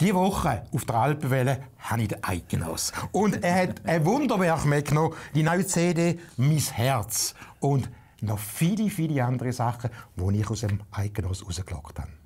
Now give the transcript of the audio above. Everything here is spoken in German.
Die Woche auf der Alpenwelle habe ich den Eikenos. Und er hat ein Wunderwerk mitgenommen, die neue CD «Mein Herz». Und noch viele, viele andere Sachen, die ich aus dem Eikenos rausgelockt habe.